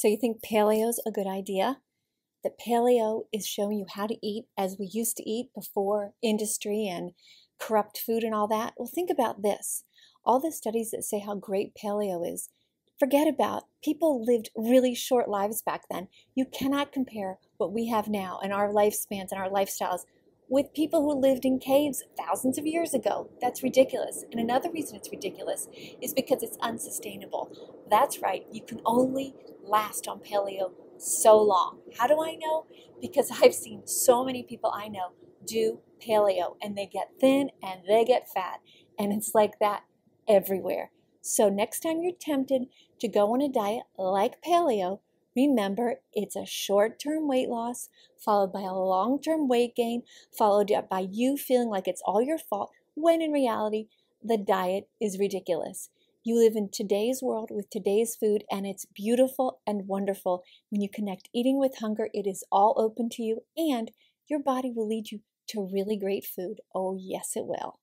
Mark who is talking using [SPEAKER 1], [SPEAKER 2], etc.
[SPEAKER 1] So you think paleo's a good idea? That paleo is showing you how to eat as we used to eat before industry and corrupt food and all that? Well, think about this. All the studies that say how great paleo is, forget about. People lived really short lives back then. You cannot compare what we have now and our lifespans and our lifestyles with people who lived in caves thousands of years ago. That's ridiculous. And another reason it's ridiculous is because it's unsustainable. That's right, you can only last on paleo so long. How do I know? Because I've seen so many people I know do paleo and they get thin and they get fat. And it's like that everywhere. So next time you're tempted to go on a diet like paleo, Remember, it's a short term weight loss followed by a long term weight gain, followed by you feeling like it's all your fault, when in reality, the diet is ridiculous. You live in today's world with today's food, and it's beautiful and wonderful. When you connect eating with hunger, it is all open to you, and your body will lead you to really great food. Oh, yes, it will.